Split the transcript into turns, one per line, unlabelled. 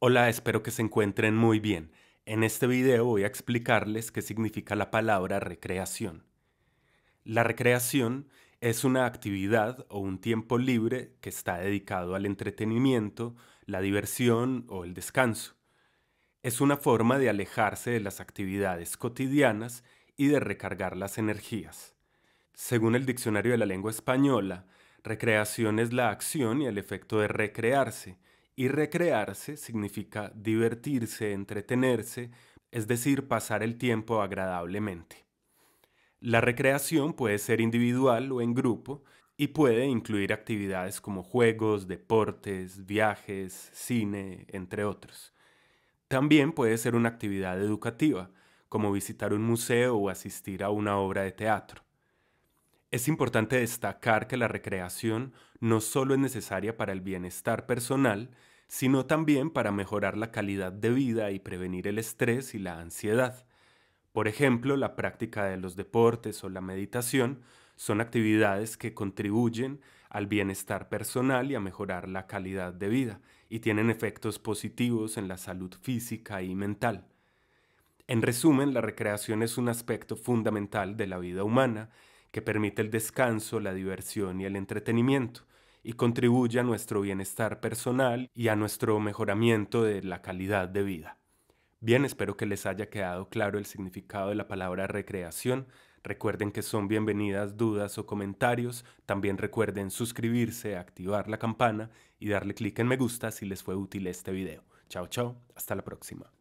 Hola, espero que se encuentren muy bien. En este video voy a explicarles qué significa la palabra recreación. La recreación es una actividad o un tiempo libre que está dedicado al entretenimiento, la diversión o el descanso. Es una forma de alejarse de las actividades cotidianas y de recargar las energías. Según el Diccionario de la Lengua Española, recreación es la acción y el efecto de recrearse, y recrearse significa divertirse, entretenerse, es decir, pasar el tiempo agradablemente. La recreación puede ser individual o en grupo y puede incluir actividades como juegos, deportes, viajes, cine, entre otros. También puede ser una actividad educativa, como visitar un museo o asistir a una obra de teatro. Es importante destacar que la recreación no solo es necesaria para el bienestar personal, sino también para mejorar la calidad de vida y prevenir el estrés y la ansiedad. Por ejemplo, la práctica de los deportes o la meditación son actividades que contribuyen al bienestar personal y a mejorar la calidad de vida y tienen efectos positivos en la salud física y mental. En resumen, la recreación es un aspecto fundamental de la vida humana que permite el descanso, la diversión y el entretenimiento y contribuye a nuestro bienestar personal y a nuestro mejoramiento de la calidad de vida. Bien, espero que les haya quedado claro el significado de la palabra recreación. Recuerden que son bienvenidas dudas o comentarios. También recuerden suscribirse, activar la campana y darle clic en me gusta si les fue útil este video. Chao, chao. Hasta la próxima.